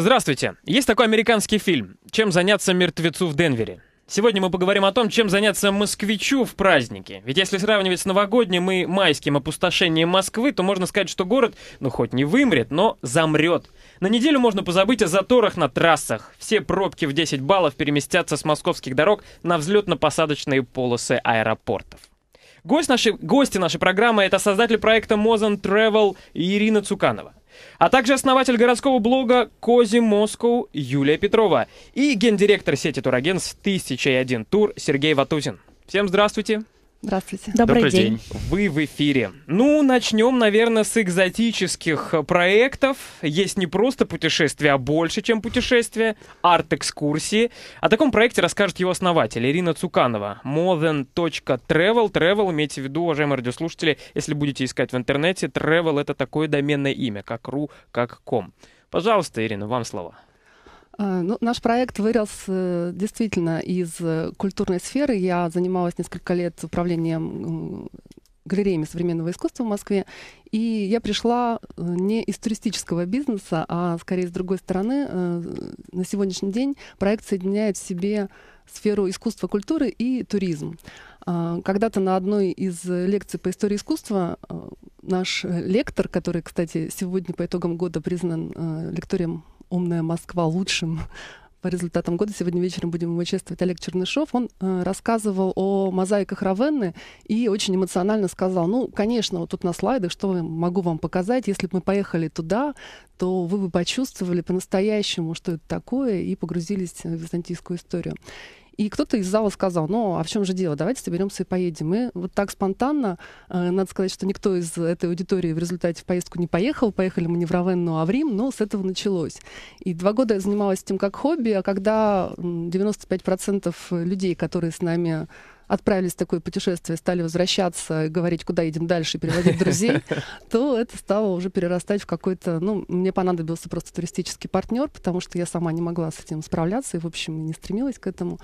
Здравствуйте. Есть такой американский фильм «Чем заняться мертвецу в Денвере». Сегодня мы поговорим о том, чем заняться москвичу в празднике. Ведь если сравнивать с новогодним и майским опустошением Москвы, то можно сказать, что город, ну хоть не вымрет, но замрет. На неделю можно позабыть о заторах на трассах. Все пробки в 10 баллов переместятся с московских дорог на взлетно-посадочные полосы аэропортов. Гость нашей, гости нашей программы — это создатель проекта Mozan Travel Ирина Цуканова а также основатель городского блога Кози Москоу Юлия Петрова и гендиректор сети турагентств «1001 тур» Сергей Ватузин. Всем здравствуйте! Здравствуйте. Добрый, Добрый день. день. Вы в эфире. Ну, начнем, наверное, с экзотических проектов. Есть не просто путешествия, а больше, чем путешествия. Арт-экскурсии. О таком проекте расскажет его основатель Ирина Цуканова. Modern.travel. Travel, имейте в виду, уважаемые радиослушатели, если будете искать в интернете, travel — это такое доменное имя, как ру, как ком. Пожалуйста, Ирина, вам слова. А, ну, наш проект вырос э, действительно из э, культурной сферы. Я занималась несколько лет управлением галереями современного искусства в Москве. И я пришла э, не из туристического бизнеса, а скорее с другой стороны. На сегодняшний день проект соединяет в себе сферу искусства, культуры и туризм. Когда-то на одной из лекций по истории искусства наш лектор, который, кстати, сегодня по итогам года признан лекторием «Умная Москва» лучшим по результатам года. Сегодня вечером будем его чествовать Олег Чернышов. Он э, рассказывал о мозаиках Равенны и очень эмоционально сказал, ну, конечно, вот тут на слайдах, что могу вам показать, если бы мы поехали туда, то вы бы почувствовали по-настоящему, что это такое, и погрузились в византийскую историю. И кто-то из зала сказал, ну, а в чем же дело, давайте соберемся и поедем. И вот так спонтанно, э, надо сказать, что никто из этой аудитории в результате в поездку не поехал, поехали мы не в Равенну, а в Рим, но с этого началось. И два года я занималась этим как хобби, а когда 95% людей, которые с нами отправились в такое путешествие, стали возвращаться, говорить, куда едем дальше, переводить друзей, то это стало уже перерастать в какой-то... Ну, мне понадобился просто туристический партнер, потому что я сама не могла с этим справляться и, в общем, не стремилась к этому.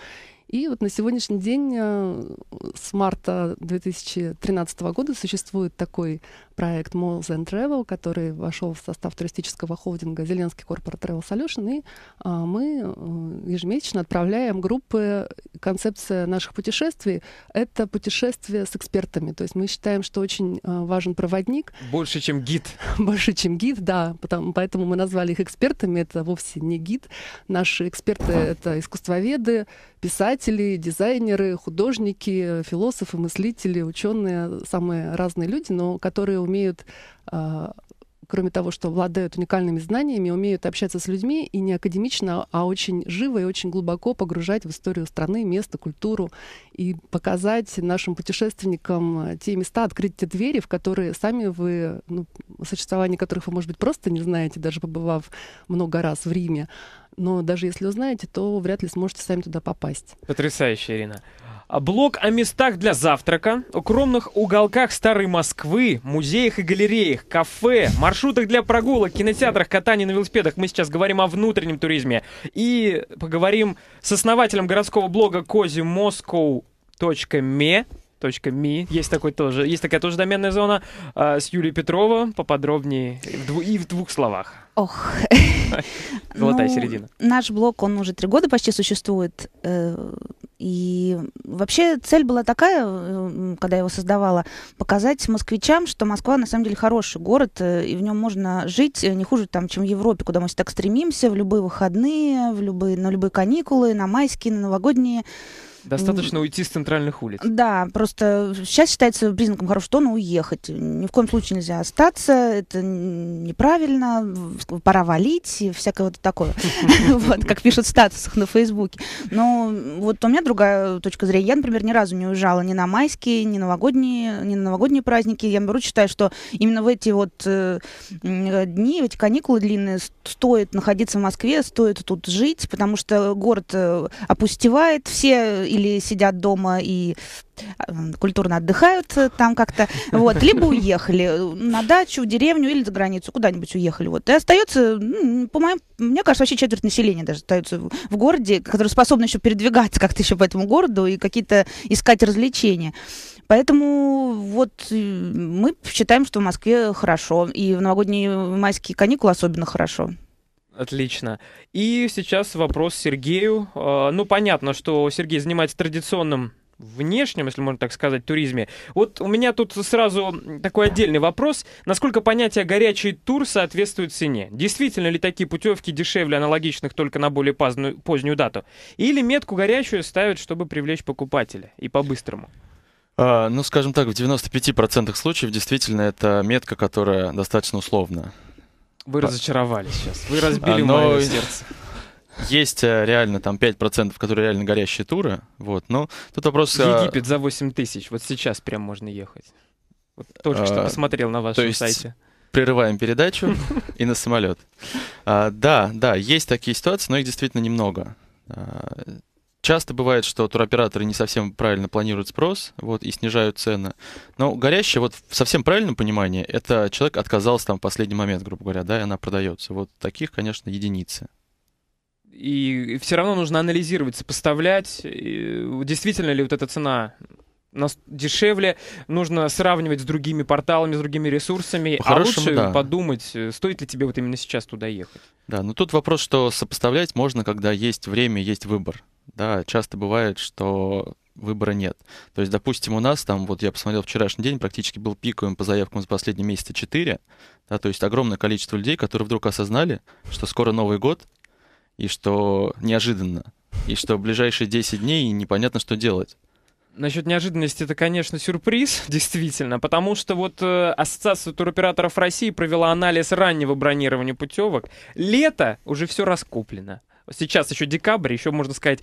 И вот на сегодняшний день, э, с марта 2013 года, существует такой проект Malls and Travel, который вошел в состав туристического холдинга Зеленский Corporate Travel Solution, и а, мы э, ежемесячно отправляем группы. Концепция наших путешествий — это путешествие с экспертами. То есть мы считаем, что очень а, важен проводник. Больше, чем гид. Больше, чем гид, да. Потому, поэтому мы назвали их экспертами. Это вовсе не гид. Наши эксперты — это искусствоведы, писатели, дизайнеры, художники, философы, мыслители, ученые, самые разные люди, но которые умеют а, кроме того, что владают уникальными знаниями, умеют общаться с людьми и не академично, а очень живо и очень глубоко погружать в историю страны, место, культуру и показать нашим путешественникам те места, открыть те двери, в которые сами вы, ну, существование которых вы, может быть, просто не знаете, даже побывав много раз в Риме. Но даже если узнаете, то вряд ли сможете сами туда попасть. Потрясающе, Ирина. А блог о местах для завтрака, укромных уголках старой Москвы, музеях и галереях, кафе, маршрутах для прогулок, кинотеатрах, катании на велосипедах. Мы сейчас говорим о внутреннем туризме. И поговорим с основателем городского блога kozimoscow.me me. Есть такой тоже, есть такая тоже доменная зона э, с Юлией Петрова. Поподробнее и в двух словах. Ох. Золотая ну, середина. Наш блог, он уже три года почти существует. Э, и вообще цель была такая, э, когда я его создавала, показать москвичам, что Москва на самом деле хороший город, э, и в нем можно жить не хуже, там, чем в Европе, куда мы так стремимся в любые выходные, в любые, на любые каникулы, на майские, на новогодние. Достаточно уйти с центральных улиц. Да, просто сейчас считается признаком хорошего тона уехать. Ни в коем случае нельзя остаться, это неправильно, пора валить и всякое вот такое. Вот, как пишут в статусах на Фейсбуке. Но вот у меня другая точка зрения. Я, например, ни разу не уезжала ни на майские, ни новогодние, ни на новогодние праздники. Я, наоборот, считаю, что именно в эти вот э, дни, в эти каникулы длинные, стоит находиться в Москве, стоит тут жить, потому что город э, опустевает, все или сидят дома и э, культурно отдыхают э, там как-то, вот, либо уехали на дачу, в деревню или за границу, куда-нибудь уехали, вот. И остается, по моему, мне кажется, вообще четверть населения даже остается в городе, которые способны еще передвигаться как-то еще по этому городу и какие-то искать развлечения. Поэтому вот э, мы считаем, что в Москве хорошо, и в новогодние майские каникулы особенно хорошо. Отлично. И сейчас вопрос Сергею. Э, Ну, понятно, что Сергей занимается традиционным внешнем, если можно так сказать, туризме. Вот у меня тут сразу такой отдельный вопрос. Насколько понятие «горячий тур» соответствует цене? Действительно ли такие путевки дешевле аналогичных только на более позднюю дату? Или метку горячую ставят, чтобы привлечь покупателя и по-быстрому? А, ну, скажем так, в 95% случаев действительно это метка, которая достаточно условна. Вы разочаровались сейчас. Вы разбили А, мое сердце. Есть э, реально там 5%, которые реально горящие туры, вот, но тут вопрос... а, Египет за 8 тысяч. Вот сейчас прям можно ехать. Вот только что А, посмотрел на вашем есть сайте. прерываем передачу и на самолет. А, да, да, есть такие ситуации, но их действительно немного. А, часто бывает, что туроператоры не совсем правильно планируют спрос, вот, и снижают цены. Но горящая, вот в совсем правильном понимании, это человек отказался там в последний момент, грубо говоря, да, и она продается. Вот таких, конечно, единицы. И все равно нужно анализировать, сопоставлять, действительно ли вот эта цена дешевле, нужно сравнивать с другими порталами, с другими ресурсами, а лучше да. подумать, стоит ли тебе вот именно сейчас туда ехать. Да, но тут вопрос, что сопоставлять можно, когда есть время, есть выбор. Да, часто бывает, что выбора нет. То есть, допустим, у нас там, вот я посмотрел вчерашний день, практически был пиковым по заявкам за последние месяца 4, да, то есть огромное количество людей, которые вдруг осознали, что скоро Новый год, и что неожиданно, и что в ближайшие 10 дней непонятно, что делать. Насчет неожиданности это, конечно, сюрприз, действительно, потому что вот э, Ассоциация туроператоров России провела анализ раннего бронирования путевок. Лето уже все раскуплено. Сейчас еще декабрь, еще можно сказать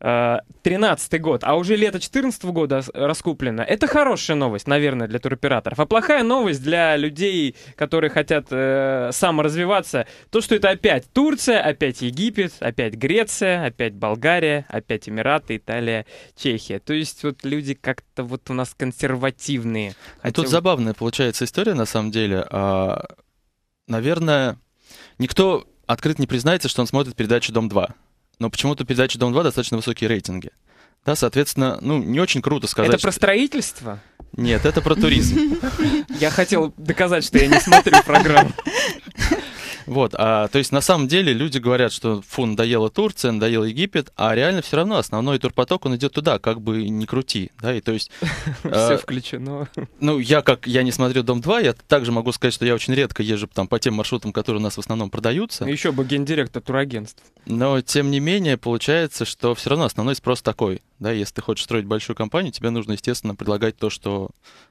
э, 13 год, а уже лето 14 года с- раскуплено. Это хорошая новость, наверное, для туроператоров. А плохая новость для людей, которые хотят э, саморазвиваться, то, что это опять Турция, опять Египет, опять Греция, опять Болгария, опять Эмираты, Италия, Чехия. То есть вот люди как-то вот у нас консервативные. Ну, Хотя тут забавная получается история, на самом деле. А, наверное, никто открыто не признается, что он смотрит передачу «Дом-2». Но почему-то передача «Дом-2» достаточно высокие рейтинги. Да, соответственно, ну, не очень круто сказать. Это про строительство? Нет, это про туризм. Я хотел доказать, что я не смотрю программу. Вот, а, то есть на самом деле люди говорят, что фу, надоела Турция, надоел Египет, а реально все равно основной турпоток, он идет туда, как бы ни крути, да, и то есть, Все э, включено. ну, я как, я не смотрю «Дом-2», я также могу сказать, что я очень редко езжу там по тем маршрутам, которые у нас в основном продаются, Еще бы гендиректор турагентств. но тем не менее получается, что все равно основной спрос такой, да, если ты хочешь строить большую компанию, тебе нужно, естественно, предлагать то, что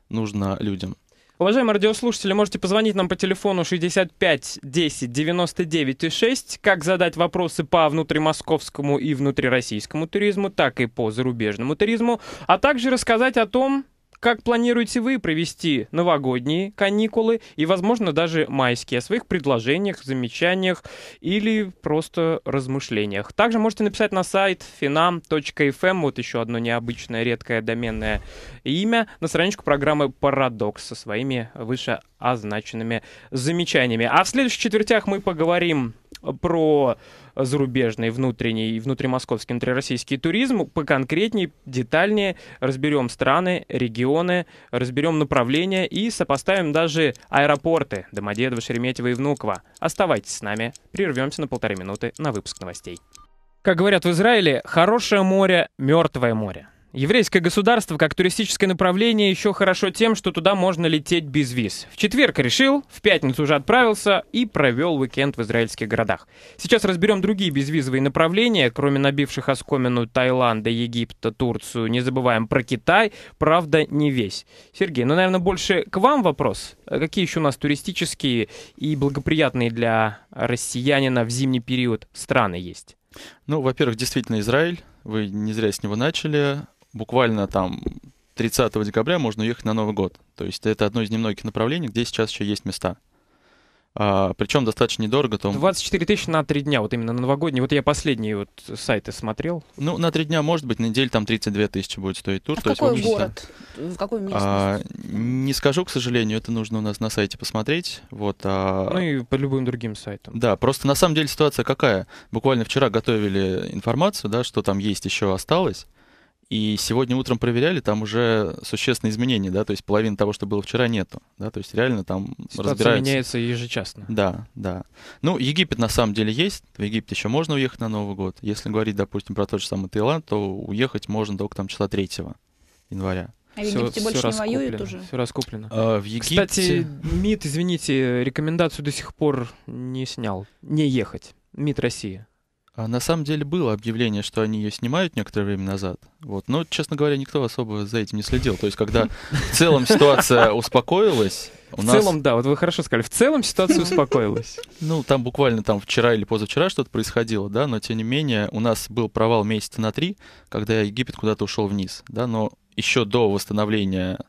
нужно людям. Уважаемые радиослушатели, можете позвонить нам по телефону 65 10 99 6, как задать вопросы по внутримосковскому и внутрироссийскому туризму, так и по зарубежному туризму, а также рассказать о том, как планируете вы провести новогодние каникулы и, возможно, даже майские, о своих предложениях, замечаниях или просто размышлениях. Также можете написать на сайт finam.fm, вот еще одно необычное, редкое доменное имя, на страничку программы «Парадокс» со своими вышеозначенными замечаниями. А в следующих четвертях мы поговорим про зарубежный, внутренний и внутримосковский, внутрироссийский туризм. Поконкретнее, детальнее разберем страны, регионы, разберем направления и сопоставим даже аэропорты Домодедово, Шереметьево и Внуково. Оставайтесь с нами, прервемся на полторы минуты на выпуск новостей. Как говорят в Израиле, хорошее море — мертвое море. Еврейское государство как туристическое направление еще хорошо тем, что туда можно лететь без виз. В четверг решил, в пятницу уже отправился и провел уикенд в израильских городах. Сейчас разберем другие безвизовые направления, кроме набивших оскомину Таиланда, Египта, Турцию. Не забываем про Китай, правда, не весь. Сергей, ну, наверное, больше к вам вопрос. А Какие еще у нас туристические и благоприятные для россиянина в зимний период страны есть? Ну, во-первых, действительно Израиль, вы не зря с него начали. Буквально там 30 декабря можно уехать на Новый год. То есть это одно из немногих направлений, где сейчас еще есть места. А, причем достаточно недорого. Там, 24 тысячи на три дня, вот именно на новогодний. Вот я последние вот сайты смотрел. ну, на три дня, может быть, на неделю там 32 тысячи будет стоить тур. А в То есть, какой общем-то, город? В какой а, не скажу, к сожалению, это нужно у нас на сайте посмотреть. Вот, а, Ну и по любым другим сайтам. Да, просто на самом деле ситуация какая? Буквально вчера готовили информацию, да, что там есть еще осталось. И сегодня утром проверяли, там уже существенные изменения, да, то есть половины того, что было вчера, нету, да, то есть реально там Ситуация разбираются. меняется ежечасно. Да, да. Ну, Египет на самом деле есть. В Египет еще можно уехать на Новый год. Если говорить, допустим, про тот же самый Таиланд, то уехать можно только там числа 3 января. А в Египте больше не воюют уже? Все раскуплено. А в Египте... Кстати, МИД, извините, рекомендацию до сих пор не снял. Не ехать. МИД России. А на самом деле было объявление, что они ее снимают некоторое время назад. Вот. Но, честно говоря, никто особо за этим не следил. То есть, когда в целом ситуация успокоилась, у В нас, целом, да, вот вы хорошо сказали. В целом ситуация успокоилась. ну, там буквально там вчера или позавчера что-то происходило, да, но тем не менее у нас был провал месяца на три, когда Египет куда-то ушел вниз, да, но еще до восстановления,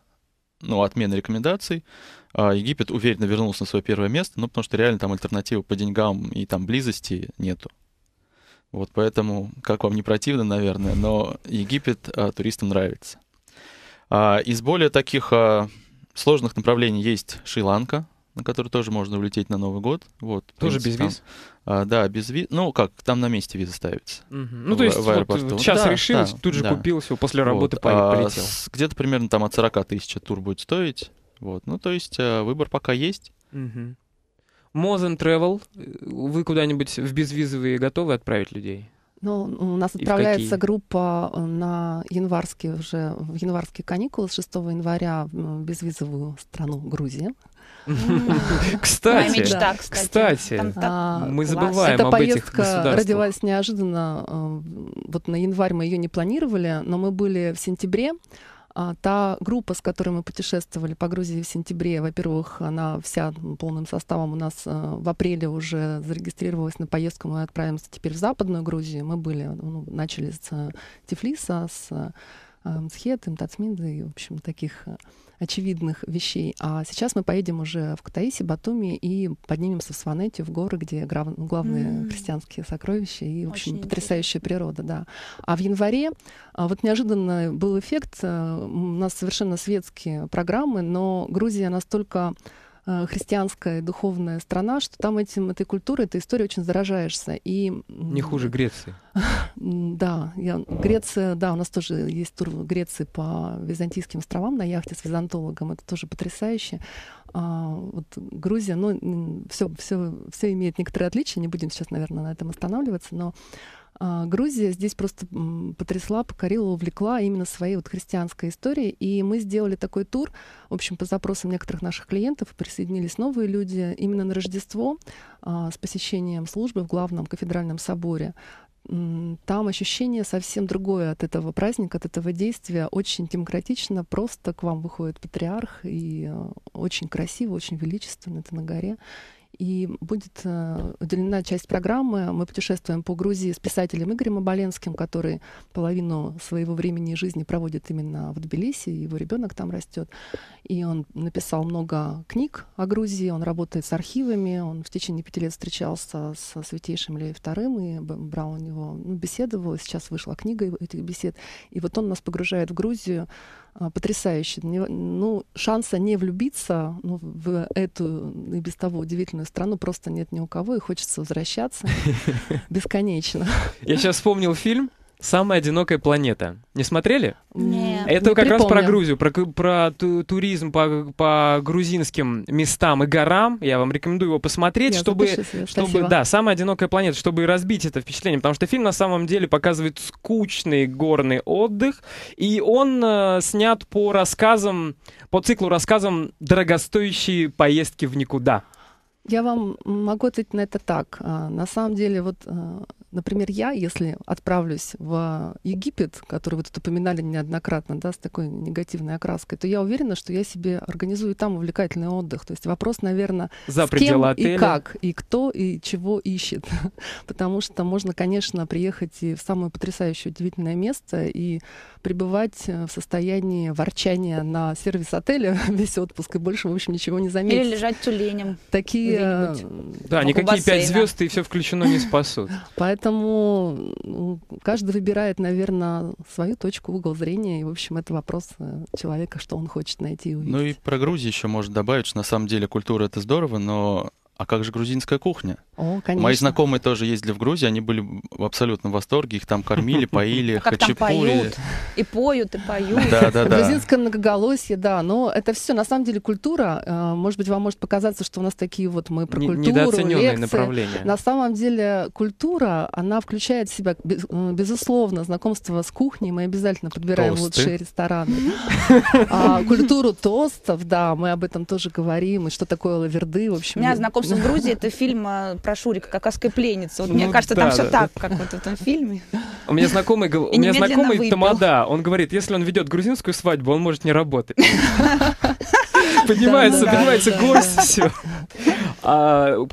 ну, отмены рекомендаций, а, Египет уверенно вернулся на свое первое место, ну, потому что реально там альтернативы по деньгам и там близости нету. Вот поэтому, как вам не противно, наверное, но Египет а, туристам нравится. А, из более таких а, сложных направлений есть Шри-Ланка, на которую тоже можно улететь на Новый год. Вот, Тоже без принципе, там, виз? а, да, без виз. Ну, как, там на месте виза ставится. Мгм. Ну, в- то есть, в вот, аэропорту. сейчас Да, решил, да, тут же да. купил, все, после работы Вот, а, полетел. с- где-то примерно там от 40 тысяч тур будет стоить. Вот. Ну, то есть а, выбор пока есть. Мгм. Mozen Travel. Вы куда-нибудь в безвизовые готовы отправить людей? Ну, у нас И отправляется группа э, на январские уже в январские каникулы с 6 января в безвизовую страну Грузия. Кстати, мечта, кстати. А, мы забываем Эта об этих поездка родилась неожиданно. э, Вот на январь мы ее не планировали, но мы были в сентябре. А Та группа, с которой мы путешествовали по Грузии в сентябре, во-первых, она вся полным составом у нас э, в апреле уже зарегистрировалась на поездку. Мы отправимся теперь в Западную Грузию. Мы были, ну, начали с э, Тифлиса, с э, Тацминда и, в общем, таких очевидных вещей. А сейчас мы поедем уже в Катаиси, Батуми и поднимемся в Сванете, в горы, где грав- главные М. христианские сокровища и, в общем, Очень потрясающая природа, да. А в январе а, вот неожиданно был эффект. э, У нас совершенно светские программы, но Грузия настолько христианская и духовная страна, что там этим, этой культурой, этой историей очень заражаешься. И, Не хуже Греции. Да, я, Греция, да, у нас тоже есть тур в Греции по Византийским островам на яхте с византологом. Это тоже потрясающе. А, вот Грузия, ну, все, все, все имеет некоторые отличия. Не будем сейчас, наверное, на этом останавливаться, но а, Грузия здесь просто потрясла, покорила, увлекла именно своей вот христианской историей. И мы сделали такой тур, в общем, по запросам некоторых наших клиентов, присоединились новые люди именно на Рождество а, с посещением службы в главном кафедральном соборе. Там ощущение совсем другое от этого праздника, от этого действия. Очень демократично, просто к вам выходит патриарх, и э, очень красиво, очень величественно, это на горе. И будет э, уделена часть программы. Мы путешествуем по Грузии с писателем Игорем Оболенским, который половину своего времени и жизни проводит именно в Тбилиси, его ребенок там растет. И он написал много книг о Грузии, он работает с архивами, он в течение пяти лет встречался со святейшим Леем II и брал у него, ну, беседовал, сейчас вышла книга этих бесед. И вот он нас погружает в Грузию потрясающе. Не- Ну, шанса не влюбиться ну, в эту и без того удивительную страну просто нет ни у кого, и хочется возвращаться бесконечно. Я сейчас вспомнил фильм «Самая одинокая планета». Не смотрели? Нет. Это Не как раз про припомню. Грузию, про, про ту- туризм по, по грузинским местам и горам. Я вам рекомендую его посмотреть, Я чтобы, себе. чтобы, Спасибо. да, самая одинокая планета, чтобы разбить это впечатление, потому что фильм на самом деле показывает скучный горный отдых, и он э, снят по рассказам, по циклу рассказам дорогостоящие поездки в никуда. Я вам могу ответить на это так. А, На самом деле, вот, а, например, я, если отправлюсь в Египет, который вы тут упоминали неоднократно, да, с такой негативной окраской, то я уверена, что я себе организую там увлекательный отдых. То есть вопрос, наверное, За с кем отеля. и как, и кто, и чего ищет. Потому что можно, конечно, приехать и в самое потрясающее, удивительное место и пребывать э, в состоянии ворчания на сервис отеля весь отпуск, и больше, в общем, ничего не Или заметить. лежать тюленем. Такие... Да, никакие пять звезд и все включено не спасут. Поэтому ну, каждый выбирает, наверное, свою точку, угол зрения. И, в общем, это вопрос э, человека, что он хочет найти и увидеть. Ну и про Грузию еще можно добавить, что на самом деле культура это здорово, но а как же грузинская кухня? О, конечно. Мои знакомые тоже ездили в Грузию, они были в абсолютном восторге, их там кормили, поили, А как там хачапури. поют? И поют, и поют. Да, да, да. Грузинское многоголосие, да, но это все на самом деле культура. э, Может быть, вам может показаться, что у нас такие вот мы про культуру, лекции. направление. На самом деле культура, она включает в себя, э, безусловно, знакомство с кухней. Мы обязательно подбираем Тосты. лучшие рестораны. А, Культуру тостов, да, мы об этом тоже говорим. И что такое лаверды, в общем. У меня знакомство с Грузией это фильм э, про Шурика, «Кавказская пленница». Вот мне Ну кажется, да, там все да. так, как вот в этом фильме. У меня знакомый, у меня знакомый выпил. тамада, он говорит, если он ведет грузинскую свадьбу, он может не работать. Поднимается, поднимается да. все.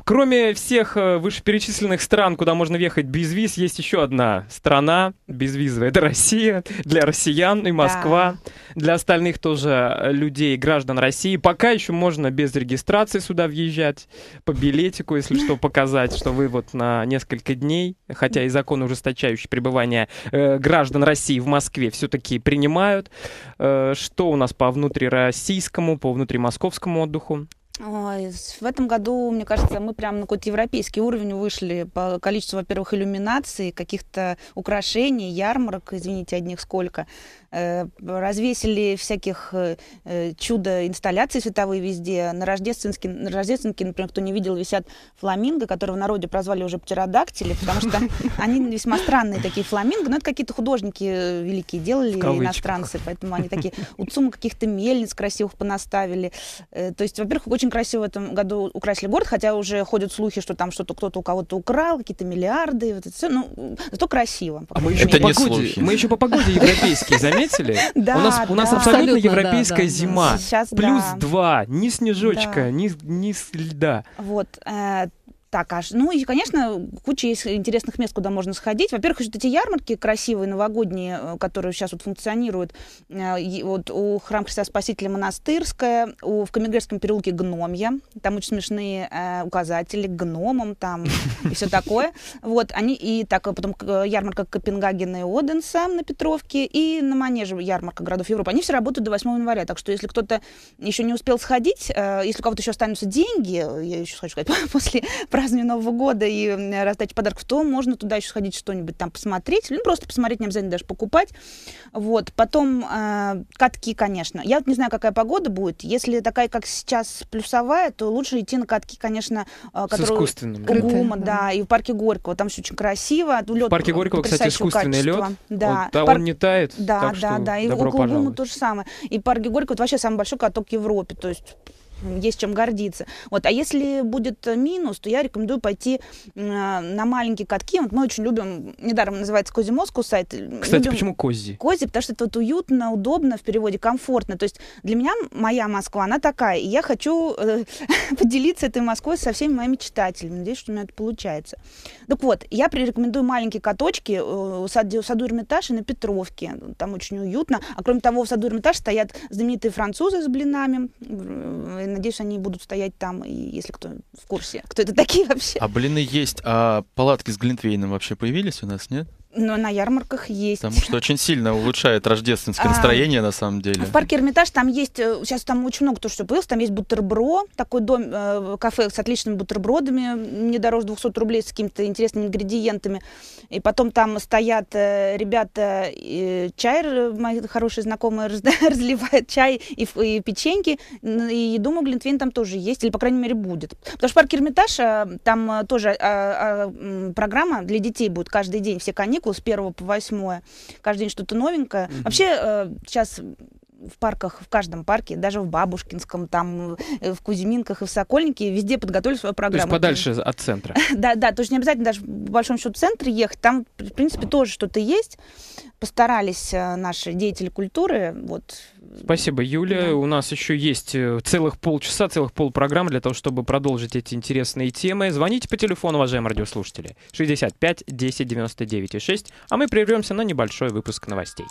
кроме всех э, вышеперечисленных стран, куда можно въехать без виз, есть еще одна страна безвизовая. Это Россия для россиян и Москва. Для остальных тоже э, людей, граждан России. Пока еще можно без регистрации сюда въезжать, по билетику, если что, показать, что вы вот на несколько дней, хотя и закон, ужесточающий пребывание э, граждан России в Москве, все-таки принимают. Э, что у нас по внутрироссийскому, по внутримосковскому отдыху? Ой, в этом году, мне кажется, мы прям на какой-то европейский уровень вышли по количеству, во-первых, иллюминаций, каких-то украшений, ярмарок, извините, одних сколько. Э, развесили всяких э, э, чудо-инсталляций световые везде. На Рождественске, на Рождественке, например, кто не видел, висят фламинго, которого в народе прозвали уже птеродактили, потому что они весьма странные такие фламинго, но это какие-то художники великие делали, иностранцы, поэтому они такие у ЦУМа каких-то мельниц красивых понаставили. То есть, во-первых, очень красиво в этом году украсили город, хотя уже ходят слухи, что там что-то кто-то у кого-то украл, какие-то миллиарды, вот это все. Ну, зато красиво. А мы еще Это по погоде, слухи. мы еще по погоде европейские заметили? Да, у нас, у нас да. абсолютно, Абсолютно, да, европейская да, да. зима. Сейчас, Плюс да. два, ни снежочка, Да. ни, ни льда. Вот. э, так, аж, ну и, конечно, куча есть интересных мест, куда можно сходить. Во-первых, вот эти ярмарки красивые, новогодние, э, которые сейчас вот функционируют. Э, Вот у храм Христа Спасителя Монастырская, у, в Камергерском переулке Гномья. Там очень смешные э, указатели гномам там и все такое. Вот, они и так, а потом ярмарка Копенгагена и Оденса на Петровке и на Манеже ярмарка городов Европы. Они все работают до 8 января, так что если кто-то еще не успел сходить, э, если у кого-то еще останутся деньги, э, я еще хочу сказать, после празднования Нового года и м, раздачи подарков, то можно туда еще сходить что-нибудь там посмотреть, ну просто посмотреть, не обязательно даже покупать. Вот, потом э, катки, конечно. Я вот не знаю, какая погода будет. Если такая, как сейчас, плюсовая, то лучше идти на катки, конечно, э, С которые искусственным. у ГУМа, да. да, и в парке Горького. Там все очень красиво. Лед В парке Горького, кстати, искусственный лед. качества. Да. Он, да, Пар- он не тает. да, так да, что да. И около ГУМа то же самое. И парк Горького это вообще самый большой каток в Европе. То есть есть чем гордиться. Вот. А если будет э, минус, то я рекомендую пойти э, на маленькие катки. Вот мы очень любим, недаром называется Кози Москву сайт. Кстати, Любим почему Кози? Кози, потому что это вот уютно, удобно, в переводе комфортно. То есть для меня моя Москва, она такая. И я хочу э, поделиться этой Москвой со всеми моими читателями. Надеюсь, что у меня это получается. Так вот, я порекомендую маленькие каточки э, в саду, саду Эрмитаж и на Петровке. Там очень уютно. А кроме того, в саду Эрмитаж стоят знаменитые французы с блинами. Надеюсь, они будут стоять там, и если кто в курсе, кто это такие вообще. А блины есть, а палатки с глинтвейном вообще появились у нас, нет? Но на ярмарках есть. Потому что очень сильно улучшает рождественское А, настроение на самом деле. В парке Эрмитаж там есть, э, сейчас там очень много то, что появилось, там есть бутербро, такой дом, э, кафе с отличными бутербродами, не дороже 200 рублей, с какими-то интересными ингредиентами. И потом там стоят э, ребята, э, чай, мои хорошие знакомые раз- разливают чай и, и печеньки, и думаю, глинтвейн там тоже есть, или, по крайней мере, будет. Потому что в парке Эрмитаж э, там э, тоже э, э, программа для детей будет каждый день, все каникулы с 1 по 8, каждый день что-то новенькое. Мгм. Вообще э, сейчас в парках, в каждом парке, даже в Бабушкинском, там, э, в Кузьминках и в Сокольнике, везде подготовили свою То есть программу. подальше от центра. Да, да, то есть не обязательно даже в большом счету центре ехать, там, в принципе, тоже что-то есть. Постарались э, наши деятели культуры, вот. Спасибо, Юля. Да. У нас еще есть э, целых полчаса, целых полпрограммы для того, чтобы продолжить эти интересные темы. Звоните по телефону, уважаемые радиослушатели. 65 10 99 и 6. А мы прервемся на небольшой выпуск новостей.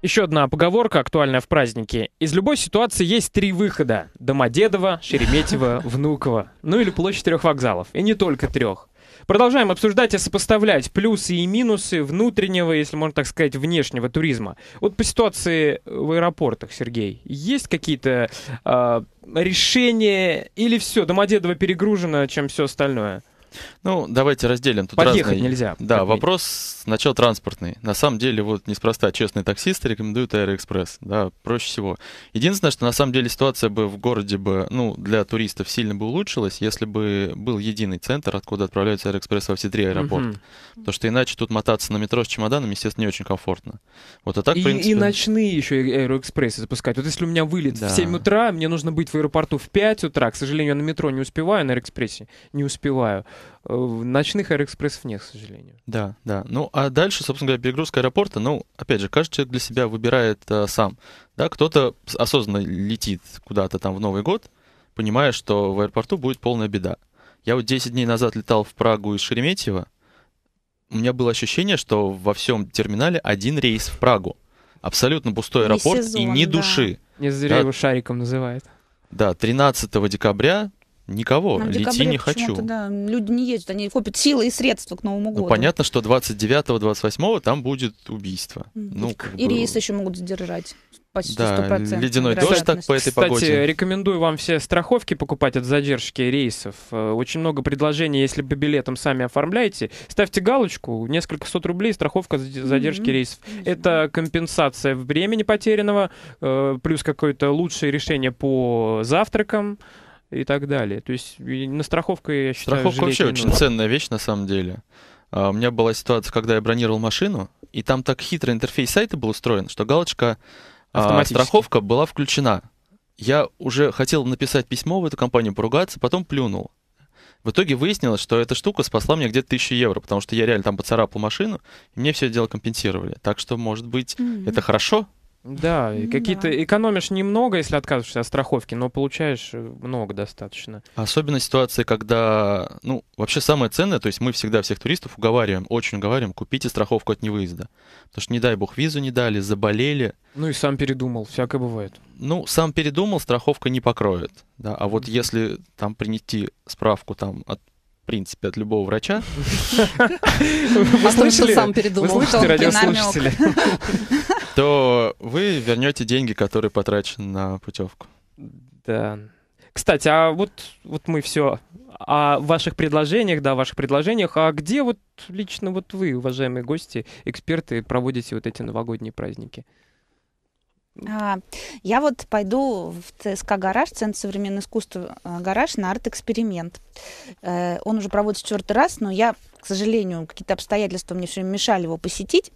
Еще одна поговорка, актуальная в празднике. Из любой ситуации есть три выхода. Домодедово, Шереметьево, Внуково. Ну или площадь трех вокзалов. И не только трех. Продолжаем обсуждать и сопоставлять плюсы и минусы внутреннего, если можно так сказать, внешнего туризма. Вот по ситуации в аэропортах, Сергей, есть какие-то а, решение или все, Домодедово перегружено, чем все остальное? Ну, давайте разделим. Тут Подъехать разные... нельзя. Да, вопрос сначала транспортный. На самом деле, вот неспроста честные таксисты рекомендуют Аэроэкспресс. Да, проще всего. Единственное, что на самом деле ситуация бы в городе бы, ну, для туристов сильно бы улучшилась, если бы был единый центр, откуда отправляются Аэроэкспресс во все три аэропорта. Мгм. Потому что иначе тут мотаться на метро с чемоданом, естественно, не очень комфортно. Вот, а так, и, в принципе... и ночные еще аэроэкспрессы запускать. Вот если у меня вылет Да. в 7 утра, мне нужно быть в аэропорту в 5 утра. К сожалению, я на метро не успеваю, на аэроэкспрессе не успеваю. Э, Ночных аэроэкспрессов нет, к сожалению. Да, да. Ну, а дальше, собственно говоря, перегрузка аэропорта, ну, опять же, каждый человек для себя выбирает э, сам. Да, кто-то осознанно летит куда-то там в Новый год, понимая, что в аэропорту будет полная беда. Я вот 10 дней назад летал в Прагу из Шереметьево. У меня было ощущение, что во всем терминале один рейс в Прагу. Абсолютно пустой Не аэропорт сезон, и ни да. души. Не зря Да. его шариком называют. Да, 13 декабря никого, А в лети не хочу. Да, люди не ездят, они копят силы и средства к Новому году. Ну, понятно, что 29-28 там будет убийство. Мгм. Ну, как И бы- рейсы еще могут задержать. Почти Да, 100%. ледяной дождь так по этой Кстати, погоде. рекомендую вам все страховки покупать от задержки рейсов. Э, Очень много предложений, если по билетам сами оформляете. Ставьте галочку, несколько сот рублей, страховка за- задержки Мгм. рейсов. Это компенсация времени потерянного, э, плюс какое-то лучшее решение по завтракам и так далее. То есть на страховку, я считаю, Страховка вообще не очень нужно. ценная вещь на самом деле. А, У меня была ситуация, когда я бронировал машину, и там так хитро интерфейс сайта был устроен, что галочка а, Автоматически. страховка была включена. Я уже хотел написать письмо в эту компанию, поругаться, потом плюнул. В итоге выяснилось, что эта штука спасла мне где-то 1000 евро, потому что я реально там поцарапал машину, и мне все это дело компенсировали. Так что, может быть, Мгм. это хорошо? Да, Ну какие-то да. экономишь немного, если отказываешься от страховки, но получаешь э, много достаточно. Особенно ситуации, когда, ну, вообще самое ценное, то есть мы всегда всех туристов уговариваем, очень уговариваем, купите страховку от невыезда. Потому что, не дай бог, визу не дали, заболели. Ну и сам передумал, всякое бывает. Ну, сам передумал, страховка не покроет. Да? А вот если там принести справку там от принципе, от любого врача, Вы А что сам передумал. Вы слышите, радиослушатели? то вы вернете деньги, которые потрачены на путевку. Да. Кстати, а вот, вот мы все о ваших предложениях, да, о ваших предложениях. А где вот лично вот вы, уважаемые гости, эксперты, проводите вот эти новогодние праздники? А, Я вот пойду в ЦСК «Гараж», Центр современного искусства э, «Гараж» на арт-эксперимент. Э, Он уже проводит четвертый раз, но я, к сожалению, какие-то обстоятельства мне все время мешали его посетить.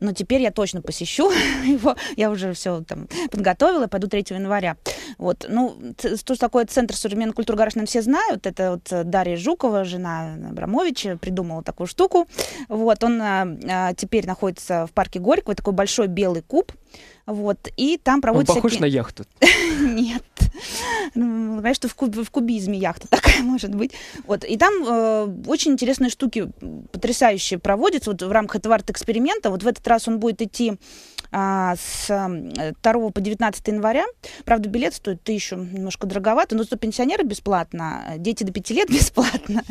Но теперь я точно посещу его. Я уже все там подготовила, пойду 3 января. Вот. Ну, что такое Центр современной культуры «Гараж», наверное, все знают. Это вот э, Дарья Жукова, жена Абрамовича, придумала такую штуку. Вот. Он а, а, теперь находится в парке Горького. Такой большой белый куб. Вот. И там Он проводятся... похож всякие- на яхту. нет. Ну, Понимаешь, что в, куб- в кубизме яхта такая может быть. Вот. И там э, очень интересные штуки потрясающие проводятся вот в рамках этого арт-эксперимента. Вот в этот раз он будет идти а, с э, 2 по 19 января. Правда, билет стоит тысячу, немножко дороговато, но зато пенсионеры бесплатно, э, дети до 5 лет бесплатно,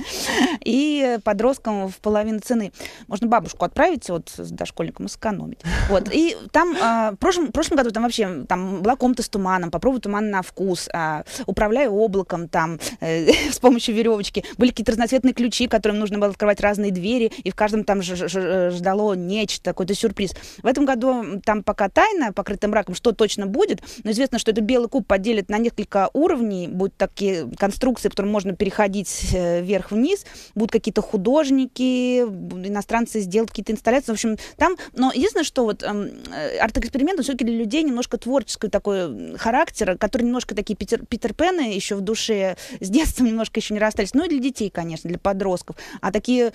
и подросткам в половину цены. Можно бабушку отправить вот с дошкольником сэкономить. Вот. И там а, в, прошлом, в прошлом году там вообще там была комната с туманом, попробуй туман на вкус, а, управляй облаком там э, с помощью веревочки. Были какие-то разноцветные ключи, которым нужно было открывать разные двери, и в каждом там ждало нечто, какой-то сюрприз. В этом году там пока тайна, покрыта мраком, что точно будет, но известно, что этот белый куб поделит на несколько уровней, будут такие конструкции, по которым можно переходить э, вверх-вниз, будут какие-то художники, иностранцы сделают какие-то инсталляции. В общем, там, но единственное, что вот эм, э, арт-эксперимент, все-таки для людей немножко творческий такой м, характер, который немножко такие Питер, Питер Пены еще в душе с детства немножко еще не расстались. Ну и для детей, конечно, для подростков. А такие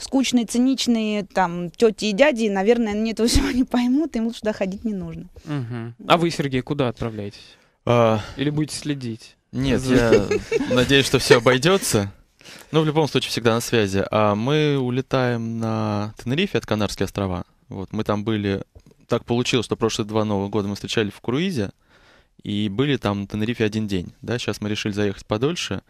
скучные, циничные там тети и дяди, наверное, они этого всего не поймут, им лучше туда ходить не нужно. Мгм. А вы, Сергей, куда отправляетесь? А, Или будете следить? Нет, я надеюсь, что все обойдется. Ну, в любом случае, всегда на связи. А мы улетаем на Тенерифе, от Канарские острова. Вот, мы там были... Так получилось, что прошлые два Нового года мы встречали в круизе, и были там на Тенерифе один день. Да, сейчас мы решили заехать подольше.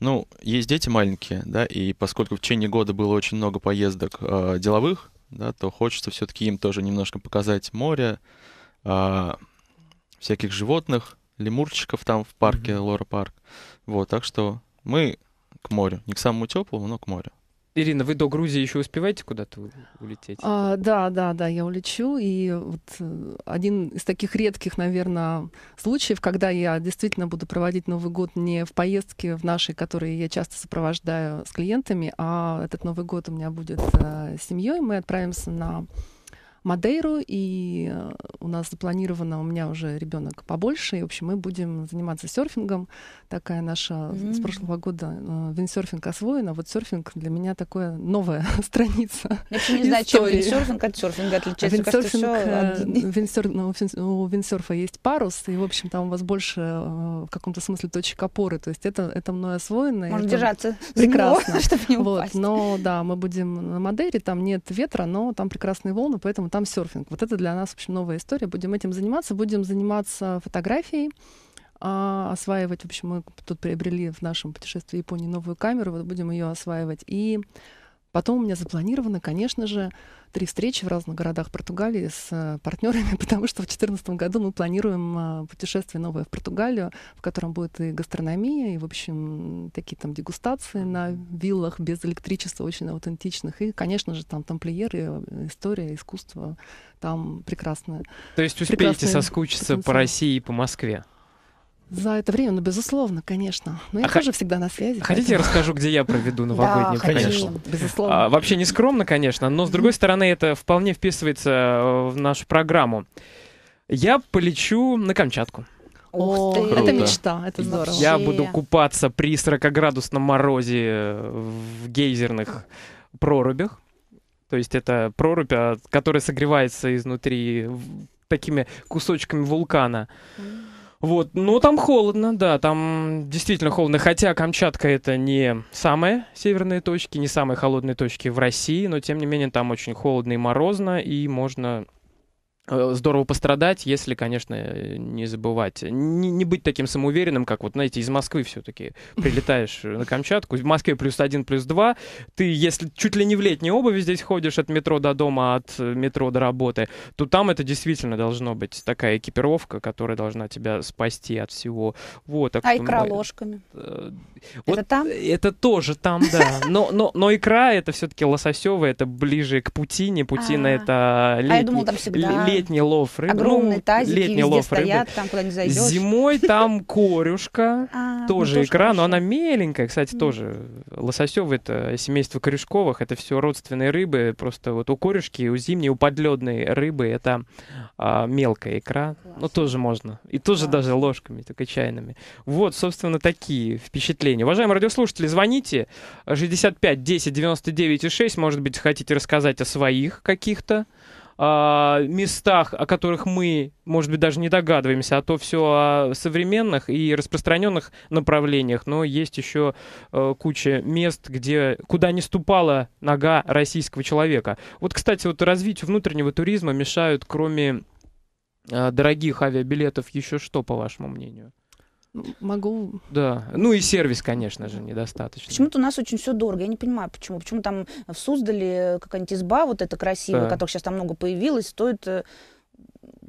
Ну, есть дети маленькие, да, и поскольку в течение года было очень много поездок э, деловых, да, то хочется все-таки им тоже немножко показать море, а, всяких животных, лемурчиков там в парке, Мгм. Лора парк. Вот, так что мы к морю. Не к самому теплому, но к морю. Ирина, вы до Грузии еще успеваете куда-то улететь? А, да, да, да, я улечу. И вот э, один из таких редких, наверное, случаев, когда я действительно буду проводить Новый год не в поездке в нашей, которые я часто сопровождаю с клиентами, а этот Новый год у меня будет э, с семьей. Мы отправимся на Мадейру, и э, у нас запланировано, у меня уже ребенок побольше, и, в общем, мы будем заниматься серфингом. Такая наша с Мгм. прошлого года э, виндсерфинг освоен, а вот серфинг для меня такая новая страница. Я вообще не знаю, чем виндсерфинг от серфинга отличается. Виндсерфинг, э, один- виндсер- ну, у виндсерфа есть парус, и, в общем, там у вас больше в каком-то смысле точек опоры. То есть это, это мной освоено. Можно держаться прекрасно. него, чтобы не Вот, упасть. но да, мы будем на Мадейре, там нет ветра, но там прекрасные волны, поэтому там серфинг. Вот это для нас, в общем, новая история. Будем этим заниматься, будем заниматься фотографией, а, осваивать, в общем, мы тут приобрели в нашем путешествии в Японии новую камеру, вот будем ее осваивать. И потом у меня запланировано, конечно же, три встречи в разных городах Португалии с э, партнерами, потому что в 2014 году мы планируем э, путешествие новое в Португалию, в котором будет и гастрономия, и, в общем, такие там дегустации на виллах без электричества, очень аутентичных. И, конечно же, там тамплиеры, э, история, искусство там прекрасное. То есть успеете соскучиться по потенциал. России и по Москве? За это время, ну, безусловно, конечно. Но я А тоже всегда на связи. Хотите, я поэтому, расскажу, где я проведу новогодние праздники? Конечно. Безусловно. А, вообще не скромно, конечно, но с другой стороны это вполне вписывается э, в нашу программу. Я полечу на Камчатку. Ух О, ты. это мечта, это здорово. Я буду купаться при 40-градусном морозе э, в гейзерных прорубях. То есть это прорубь, а, которая согревается изнутри такими кусочками вулкана. Вот, но там холодно, да, там действительно холодно. Хотя Камчатка это не самые северные точки, не самые холодные точки в России, но тем не менее там очень холодно и морозно, и можно здорово пострадать, если, конечно, э, не забывать, не, не быть таким самоуверенным, как вот, знаете, из Москвы все-таки прилетаешь на Камчатку, в Москве плюс один, плюс два, ты, если чуть ли не в летней обуви здесь ходишь от метро до дома, от э, метро до работы, то там это действительно должно быть такая экипировка, которая должна тебя спасти от всего. Вот, А икра мы- ложками? э, Вот Это там? это тоже там, да. Но, но, но икра это все-таки лососевая, это ближе к путине. Путина это летний, А я думала, там всегда летний лов рыбы. огромные Ну, тазики летний везде лов рыбы. стоят, там куда не зайдешь. Зимой там корюшка. А, ну, Тоже икра, но она меленькая, кстати, тоже. Лососевый это семейство корюшковых, это все родственные рыбы. Просто вот у корюшки, у зимней, у подледной рыбы это а, мелкая икра. Ну, Класс. тоже можно. И тоже даже ложками, только чайными. Вот, собственно, такие впечатления. Уважаемые радиослушатели, звоните 65 10 99 и 6. Может быть, хотите рассказать о своих каких-то а, местах, о которых мы, может быть, даже не догадываемся, а то все о современных и распространенных направлениях, но есть еще э, куча мест, где куда не ступала нога российского человека. Вот, кстати, вот развитию внутреннего туризма мешают, кроме э, дорогих авиабилетов, еще что, по вашему мнению? Могу Да, ну и сервис, конечно же, недостаточно. Почему-то у нас очень все дорого. Я не понимаю, почему. Почему там в Суздале какая-нибудь изба, вот эта красивая, Да. которых сейчас там много появилось, стоит э,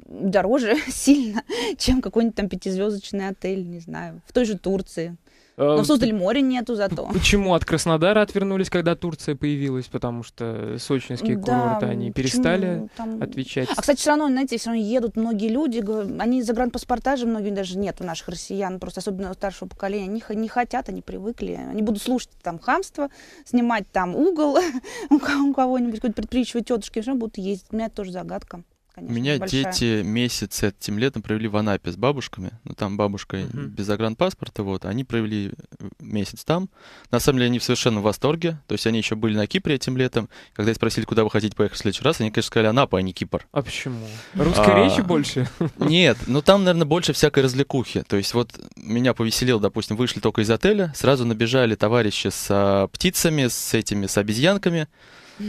дороже сильно, чем какой-нибудь там пятизвездочный отель, не знаю. В той же Турции. Э, Но в Суздале моря нету зато. Почему от Краснодара отвернулись, когда Турция появилась? Потому что сочинские Да, курорты, они перестали Там- отвечать. А, кстати, все равно, знаете, все равно едут многие люди, они загранпаспорта же многие даже нет у наших россиян, просто особенно у старшего поколения, они не хотят, они привыкли, они будут слушать там хамство, снимать там угол у кого-нибудь, какой-то предприимчивой тетушки, все равно будут ездить. У меня это тоже загадка. У Конечно, меня большая. дети месяц этим летом провели в Анапе с бабушками. Ну, там бабушка Мгм. без загранпаспорта, вот. Они провели э, месяц там. На самом деле, они в совершенном восторге. То есть они еще были на Кипре этим летом. Когда их спросили, куда вы хотите поехать в следующий раз, они, конечно, сказали Анапа, а не Кипр. А почему? Русской А. речи больше? Нет, ну там, наверное, больше всякой развлекухи. То есть вот меня повеселил, допустим, вышли только из отеля, сразу набежали товарищи с а, птицами, с этими, с обезьянками.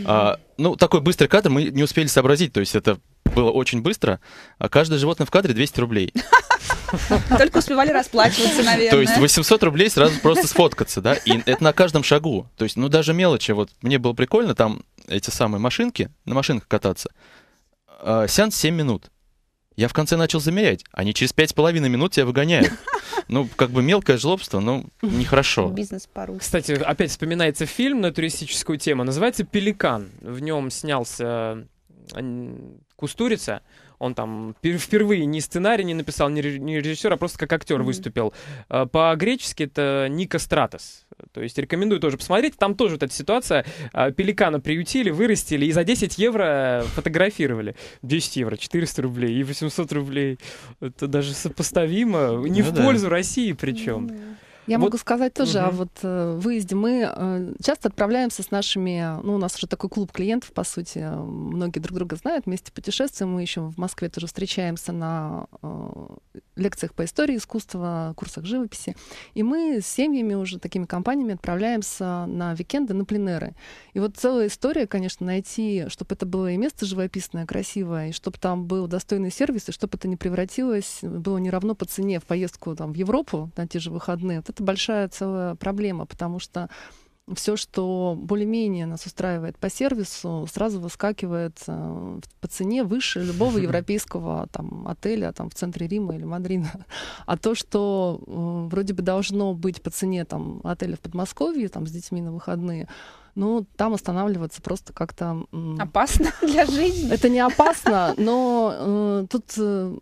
А, ну, такой быстрый кадр мы не успели сообразить, то есть это было очень быстро. А каждое животное в кадре 200 рублей. Только успевали расплачиваться, наверное. То есть 800 рублей сразу просто сфоткаться, да? И это на каждом шагу. То есть, ну, даже мелочи. Вот мне было прикольно там эти самые машинки, на машинках кататься. А, Сеанс 7 минут. Я в конце начал замерять. Они через пять с половиной минут тебя выгоняют. Ну, как бы мелкое жлобство, но нехорошо. Бизнес по-русски. Кстати, опять вспоминается фильм на туристическую тему, называется «Пеликан». В нем снялся м, Кустурица. Он там пер- впервые ни сценарий не написал, ни ре- ни режиссер, а просто как актер Мгм. выступил. А, По-гречески это Ника Стратос. То есть рекомендую тоже посмотреть. Там тоже вот эта ситуация. а, Пеликана приютили, вырастили и за 10 евро фотографировали. 10 евро, 400 рублей и 800 рублей. Это даже сопоставимо. Не Ну в да. пользу России причем. Я Вот- могу сказать тоже, а Мгм. вот э, выезде мы э, часто отправляемся с нашими, ну, у нас уже такой клуб клиентов, по сути, э, многие друг друга знают, вместе путешествуем, мы еще в Москве тоже встречаемся на лекциях по истории искусства, курсах живописи, и мы с семьями уже, такими компаниями отправляемся на викенды, на пленеры. И вот целая история, конечно, найти, чтобы это было и место живописное, красивое, и чтобы там был достойный сервис, и чтобы это не превратилось, было не равно по цене в поездку там, в Европу на те же выходные. Вот это большая целая проблема, потому что все, что более-менее нас устраивает по сервису, сразу выскакивает э, по цене выше любого европейского там, отеля там, в центре Рима или Мадрида. А то, что э, вроде бы должно быть по цене там, отеля в Подмосковье там, с детьми на выходные, ну, там останавливаться просто как-то... Опасно для жизни. это не опасно, но э, тут э,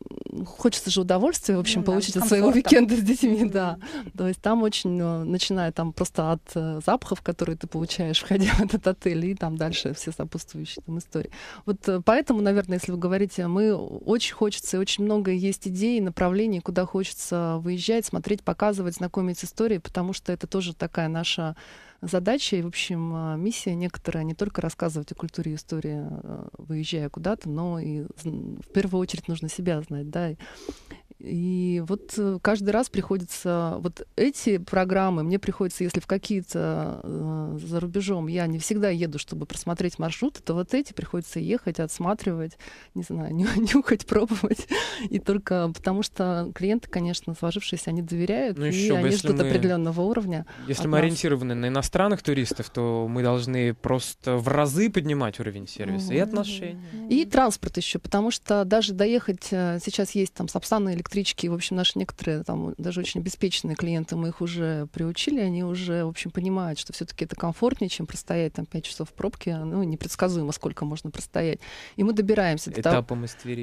хочется же удовольствия, в общем, Ну да, получить от своего уикенда с детьми, да. То есть там очень, э, начиная там просто от э, запахов, которые ты получаешь, входя в этот отель, и там дальше все сопутствующие там истории. Вот э, поэтому, наверное, если вы говорите, мы очень хочется, и очень много есть идей, направлений, куда хочется выезжать, смотреть, показывать, знакомить с историей, потому что это тоже такая наша задача и, в общем, а, миссия некоторая не только рассказывать о культуре и истории, а, выезжая куда-то, но и в первую очередь нужно себя знать, да. И- И вот э, каждый раз приходится вот эти программы, мне приходится, если в какие-то э, за рубежом я не всегда еду, чтобы просмотреть маршруты, то вот эти приходится ехать, отсматривать, не знаю, ню- нюхать, пробовать. И только потому что клиенты, конечно, сложившиеся, они доверяют, Ну, и бы, они если ждут мы- определенного уровня. Если мы нас. ориентированы на иностранных туристов, то мы должны просто в разы поднимать уровень сервиса и Мгм. отношений. И транспорт еще, потому что даже доехать, э, сейчас есть там сапсаны, электрички, в общем, наши некоторые там даже очень обеспеченные клиенты, мы их уже приучили, они уже, в общем, понимают, что все-таки это комфортнее, чем простоять там 5 часов в пробке, ну, непредсказуемо, сколько можно простоять. И мы добираемся до того,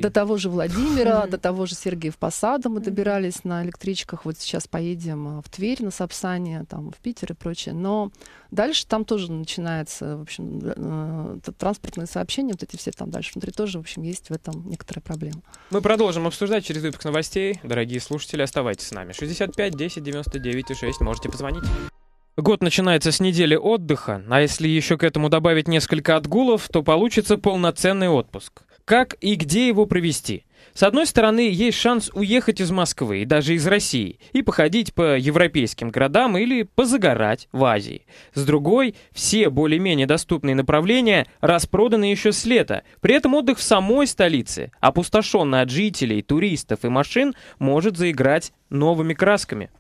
до того же Владимира, до того же Сергиев Посада мы добирались на электричках. Вот сейчас поедем а, в Тверь на Сапсане, там в Питер и прочее. Но дальше там тоже начинается, в общем, э, т- транспортные сообщения, вот эти все там дальше внутри тоже, в общем, есть в этом некоторая проблема. Мы продолжим обсуждать через выпуск новостей. Дорогие слушатели, оставайтесь с нами. 65 10 99 и 6. Можете позвонить. Год начинается с недели отдыха, а если еще к этому добавить несколько отгулов, то получится полноценный отпуск. Как и где его провести? С одной стороны, есть шанс уехать из Москвы и даже из России и походить по европейским городам или позагорать в Азии. С другой, все более-менее доступные направления распроданы еще с лета. При этом отдых в самой столице, опустошенный от жителей, туристов и машин, может заиграть новыми красками.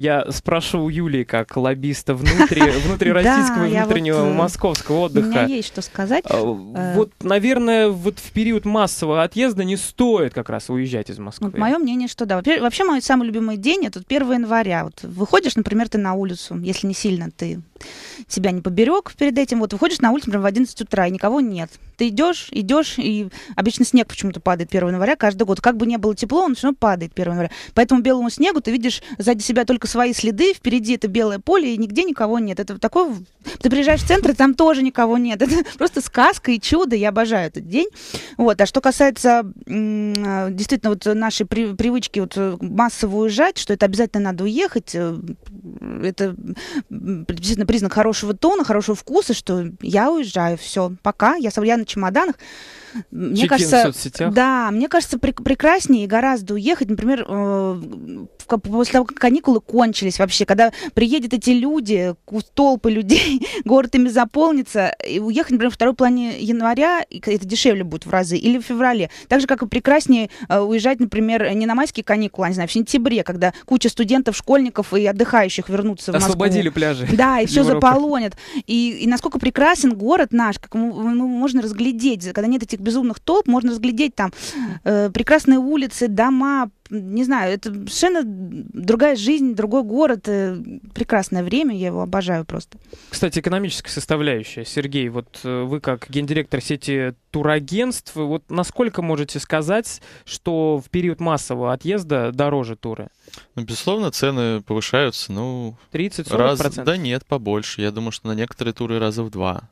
Я спрошу у Юлии, как лоббиста внутри, внутрироссийского и внутреннего э, московского У меня отдыха. есть что сказать. А, Вот, наверное, вот в период массового отъезда не стоит как раз уезжать из Москвы. Мое мнение, что да. Вообще, мой самый любимый день это 1 января. Вот выходишь, например, ты на улицу, если не сильно ты себя не поберег перед этим, вот выходишь на улицу, например, в 11 утра, и никого нет. Ты идешь, идешь, и обычно снег почему-то падает 1 января каждый год. Как бы не было тепло, он все равно падает 1 января. Поэтому белому снегу ты видишь сзади себя только свои следы, впереди это белое поле, и нигде никого нет. Это такое... Ты приезжаешь в центр, и там тоже никого нет. Это просто сказка и чудо. Я обожаю этот день. Вот. А что касается э, действительно вот нашей при- привычки вот э, массово уезжать, что это обязательно надо уехать, э, это действительно признак хорошего тона, хорошего вкуса, что я уезжаю, все, пока, я, я на чемоданах. Мне кажется, в соцсетях. да, мне кажется, прек- прекраснее и гораздо уехать, например, э, после того, как каникулы кончились вообще, когда приедут эти люди, толпы людей, город ими заполнится, и уехать, например, в второй плане января, и это дешевле будет в разы, или в феврале. Так же, как и прекраснее э, уезжать, например, не на майские каникулы, а, не знаю, в сентябре, когда куча студентов, школьников и отдыхающих вернутся в Москву. Освободили пляжи. Да, и все заполонят. И, и насколько прекрасен город наш, как ему- ему можно разглядеть, когда нет этих этих безумных толп можно разглядеть там э, прекрасные улицы, дома, не знаю, это совершенно другая жизнь, другой город, э, прекрасное время, я его обожаю просто. Кстати, экономическая составляющая. Сергей, вот э, вы как гендиректор сети турагентств, вот насколько можете сказать, что в период массового отъезда дороже туры? Ну, безусловно, цены повышаются, ну... 30-40%? Раз, да нет, побольше. Я думаю, что на некоторые туры раза в два.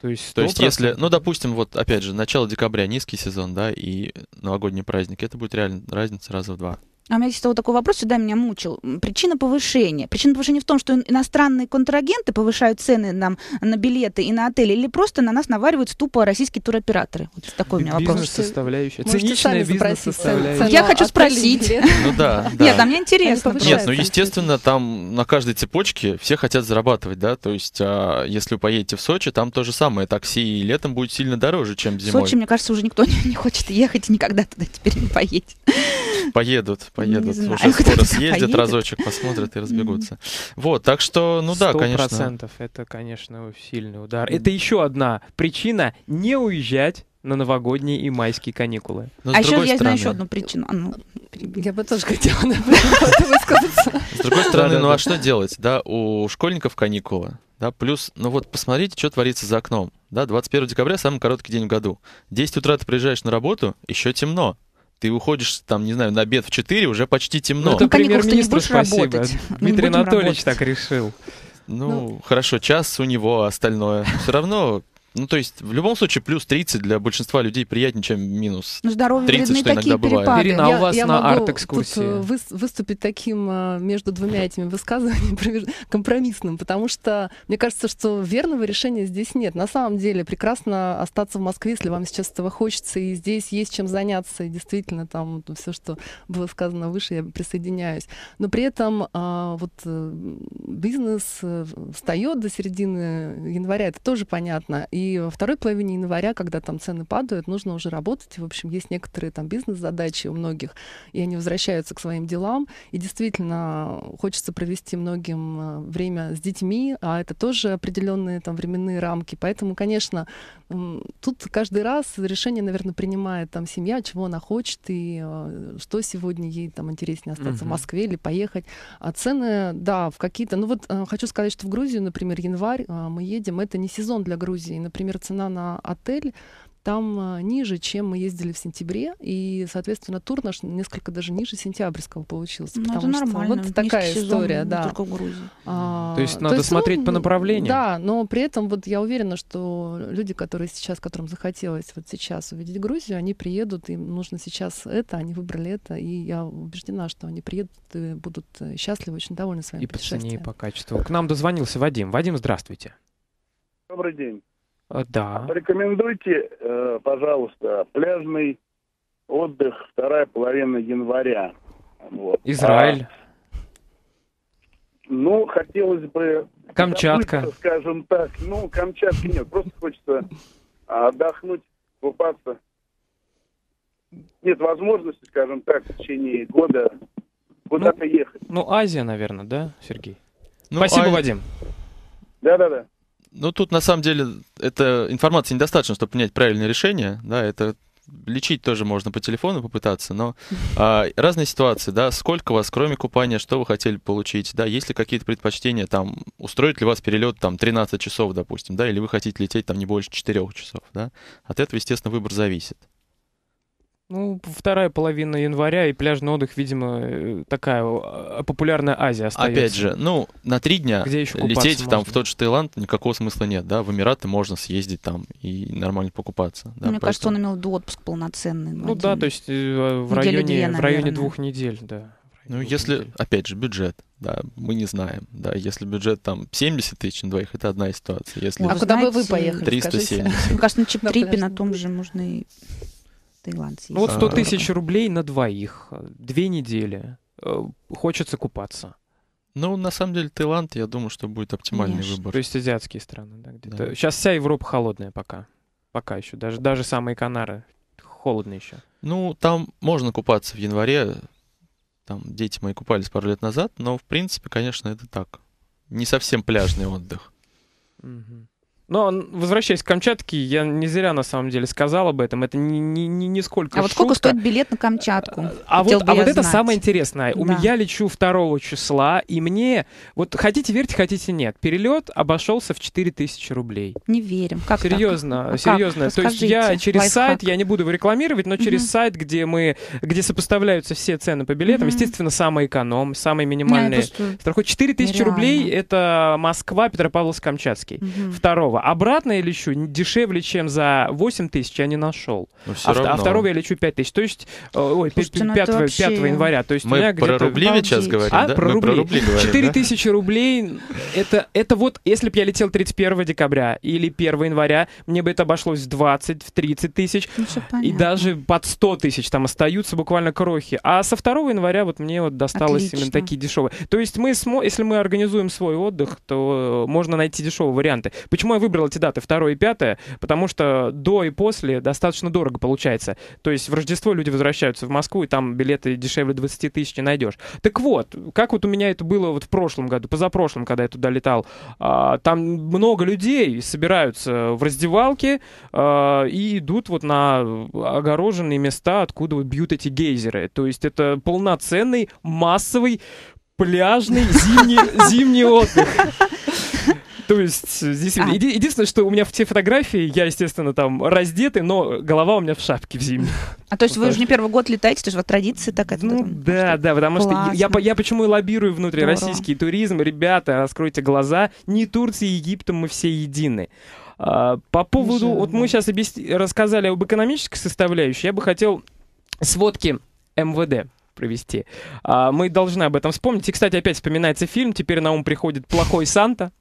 То есть, То есть, если, ну, допустим, вот опять же, начало декабря низкий сезон, да, и новогодний праздник, это будет реально разница раза в два. А у меня есть вот такой вопрос, всегда меня мучил. Причина повышения. Причина повышения в том, что иностранные контрагенты повышают цены нам на билеты и на отели, или просто на нас навариваются тупо российские туроператоры? Вот такой у меня вопрос. Бизнес-составляющая. Циничная бизнес-составляющая. цену Я хочу спросить. Ну да, да. Нет, а мне интересно. Нет, ну естественно, там на каждой цепочке все хотят зарабатывать, да, то есть а, если вы поедете в Сочи, там то же самое, такси и летом будет сильно дороже, чем В зимой. Сочи, мне кажется, уже никто не, не хочет ехать и никогда туда теперь не поедет. Поедут, поедут, знаю, уже скоро съездят, поедет. разочек посмотрят и разбегутся. Вот, так что, ну да, Сто конечно. процентов. Это, конечно, сильный удар. Это еще одна причина не уезжать на новогодние и майские каникулы. Но а еще я знаю стороны, еще одну причину. А, ну, Я бы тоже хотела высказаться. с другой стороны, ну а что делать, да, у школьников каникулы, да, плюс, ну вот посмотрите, что творится за окном, да, 21 декабря самый короткий день в году. 10 утра ты приезжаешь на работу, еще темно. Ты уходишь, там, не знаю, на обед в 4, уже почти темно. Ну, это премьер-министру будешь спасибо. работать. Дмитрий Анатольевич работать. так решил. Ну, хорошо, час у него, а остальное. Все равно, ну, то есть, в любом случае, плюс 30 для большинства людей приятнее, чем минус. ну, здоровье 30, вредны что иногда такие бывает. перепады. Ирина, а у вас на могу арт-экскурсии? э, выс- выступить таким э, между двумя этими высказываниями компромиссным, потому что мне кажется, что верного решения здесь нет. На самом деле прекрасно остаться в Москве, если вам сейчас этого хочется, и здесь есть чем заняться, и действительно там все, что было сказано выше, я присоединяюсь. Но при этом а, вот э, бизнес встает до середины января, это тоже понятно. И во второй половине января, когда там цены падают, нужно уже работать. В общем, есть некоторые там бизнес-задачи у многих, и они возвращаются к своим делам. И действительно хочется провести многим э, время с детьми, а это тоже определенные там временные рамки. Поэтому, конечно, тут каждый раз решение, наверное, принимает там семья, чего она хочет и э, что сегодня ей там интереснее остаться в Мгм. Москве или поехать. А цены, да, в какие-то... Ну вот э, хочу сказать, что в Грузию, например, январь мы едем, это не сезон для Грузии. Например, цена на отель там э, ниже, чем мы ездили в сентябре, и, соответственно, тур наш несколько даже ниже сентябрьского получился. Ну, это потому что нормально. вот такая Низкий сезон, история, не да. Только в Грузии. А, То есть надо смотреть по ну, направлениям? Да, но при этом вот я уверена, что люди, которые сейчас, которым захотелось вот сейчас увидеть Грузию, они приедут, им нужно сейчас это, они выбрали это, и я убеждена, что они приедут и будут счастливы, очень довольны своим И по цене, и путешествием. по качеству. К нам дозвонился Вадим. Вадим, здравствуйте. Добрый день. Э, Да. Порекомендуйте, э, пожалуйста, пляжный отдых вторая половина января. Вот. Израиль, А, ну, хотелось бы... Камчатка. забыться, Скажем так. Ну, Камчатки нет. Просто хочется а, отдохнуть, купаться. Нет возможности, скажем так, в течение года куда-то ехать. Ну, Азия, наверное, да, Сергей? Ну, Спасибо, а- Вадим. Да-да-да. Ну, тут на самом деле эта информации недостаточно, чтобы принять правильное решение. Да, это лечить тоже можно по телефону попытаться, но а, разные ситуации, да, сколько вас, кроме купания, что вы хотели получить, да, есть ли какие-то предпочтения, там, устроит ли вас перелет, там, 13 часов, допустим, да, или вы хотите лететь, там, не больше 4 часов, да, от этого, естественно, выбор зависит. Ну, вторая половина января и пляжный отдых, видимо, э, такая э, популярная Азия остается. Опять же, ну, на три дня Где еще лететь там можно? в тот же Таиланд никакого смысла нет, да, в Эмираты можно съездить там и нормально покупаться. Да, Мне кажется, он поэтому- имел в виду отпуск полноценный. Ну да, то есть э, в районе, две, в районе двух недель, да. Ну, если, недель. опять же, бюджет, да, мы не знаем, да, если бюджет там 70 тысяч на двоих, это одна ситуация, если Ну, А вы куда бы вы знаете, поехали, скажите? 370. Мне кажется, на чип-трипе на том же можно и в Таиланд Ну вот съездить. 100 А. тысяч рублей на двоих, две недели. Э, Хочется купаться. Ну, на самом деле, Таиланд, я думаю, что будет оптимальный Конечно. выбор. То есть азиатские страны, да, где-то. Да. Сейчас вся Европа холодная пока. Пока еще. Даже, даже самые Канары холодно еще. Ну, там можно купаться в январе, там дети мои купались пару лет назад, но, в принципе, конечно, это так. Не совсем пляжный отдых. Мгм. Но возвращаясь к Камчатке, я не зря на самом деле сказал об этом. Это не, не, не, не сколько А вот сколько стоит билет на Камчатку? А Хотел вот, а вот это знать. самое интересное. У Да. меня лечу 2 числа, и мне, вот хотите верьте, хотите нет, перелет обошелся в 4000 рублей. Не верим. Как так? серьезно, А как? серьезно. То есть я через Лайфхак. сайт, я не буду его рекламировать, но через Мгм. сайт, где мы, где сопоставляются все цены по билетам, Мгм. естественно, самый эконом, самый минимальный. Страховой 4000 нереально. рублей это Москва, Петропавловск-Камчатский. Мгм. Второго. Обратно я лечу дешевле, чем за 8 тысяч я не нашел. Всё А, а второго я лечу 5 тысяч. То есть, э, ой, Слушайте, ну это 5, вообще- января. То есть у Мы меня про рубли ведь сейчас говорим, А, да? про Мы рубли. про рубли говорим, 4 да? тысячи рублей, это, это вот, если бы я летел 31 декабря или 1 января, мне бы это обошлось в 20, в 30 тысяч. Ну, И даже под 100 тысяч там остаются буквально крохи. А со 2 января вот мне вот досталось Отлично. именно такие дешевые. То есть мы, если мы организуем свой отдых, то можно найти дешевые варианты. Почему я выбрал эти даты 2 и 5? Потому что до и после достаточно дорого получается. То есть в Рождество люди возвращаются в Москву, и там билеты дешевле 20 тысяч не найдешь. Так вот, как вот у меня это было вот в прошлом году, позапрошлом, когда я туда летал, а, там много людей собираются в раздевалке а, и идут вот на огороженные места, откуда вот бьют эти гейзеры. То есть это полноценный массовый пляжный зимний, зимний отдых. То есть, здесь А. еди- единственное, что у меня в те фотографии, я, естественно, там раздетый, но голова у меня в шапке в зимней. А то есть вы уже не первый год летаете, то есть вот традиция такая. Ну да, да, потому что я, почему и лоббирую внутри российский туризм. Ребята, раскройте глаза. Не Турция и Египтом мы все едины. А, по поводу, вот мы сейчас рассказали об экономической составляющей, я бы хотел сводки МВД провести. А, мы должны об этом вспомнить. И, кстати, опять вспоминается фильм. Теперь на ум приходит «Плохой Санта».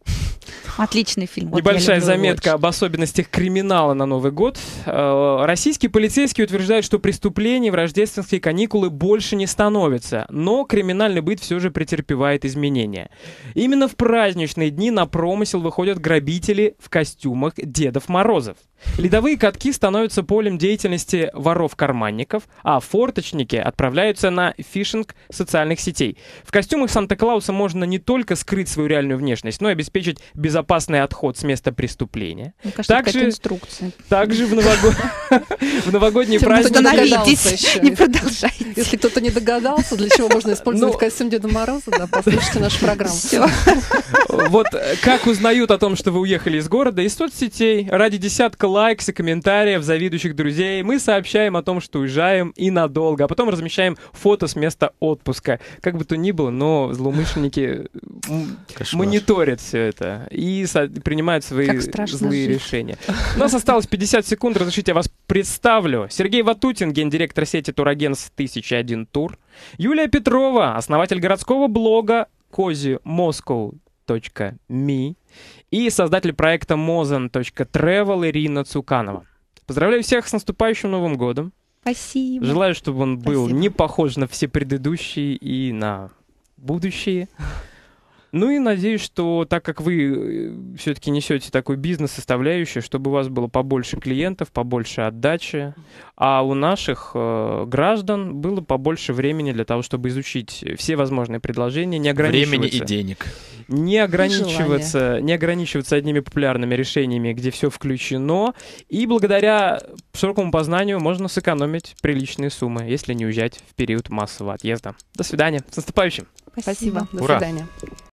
Отличный фильм. Вот Небольшая заметка очень. об особенностях криминала на Новый год. Э, Российские полицейские утверждают, что преступлений в рождественские каникулы больше не становится, но криминальный быт все же претерпевает изменения. Именно в праздничные дни на промысел выходят грабители в костюмах Дедов Морозов. Ледовые катки становятся полем деятельности воров-карманников, а форточники отправляются на фишинг социальных сетей. В костюмах Санта-Клауса можно не только скрыть свою реальную внешность, но и обеспечить безопасный отход с места преступления. Мне кажется, также- инструкция. Также в, нового- в новогодние Тем более, праздники... что Остановитесь, догадался еще. не продолжайте. Если кто-то не догадался, для чего можно использовать Ну- костюм Деда Мороза, да, послушайте нашу программу. Вот как узнают о том, что вы уехали из города, из соцсетей, ради десятка лайкс и комментариев завидующих друзей, мы сообщаем о том, что уезжаем и надолго, а потом размещаем фото с места отпуска. Как бы то ни было, но злоумышленники Кошмар. мониторят все это и принимают свои злые жить. решения. У нас осталось 50 секунд, разрешите я вас представлю. Сергей Ватутин, гендиректор сети турагентств «1001 тур». Юлия Петрова, основатель городского блога kozimoscow.me и создатель проекта mozan.travel Ирина Цуканова. Поздравляю всех с наступающим Новым годом. Спасибо. Желаю, чтобы он был Спасибо. не похож на все предыдущие и на будущие. Ну и надеюсь, что так как вы все-таки несете такой бизнес-составляющую, чтобы у вас было побольше клиентов, побольше отдачи, а у наших э, граждан было побольше времени для того, чтобы изучить все возможные предложения, не ограничиваться Времени и денег. не ограничиваться, не ограничиваться одними популярными решениями, где все включено, и благодаря широкому познанию можно сэкономить приличные суммы, если не уезжать в период массового отъезда. До свидания, с наступающим! Спасибо. До Ура. свидания.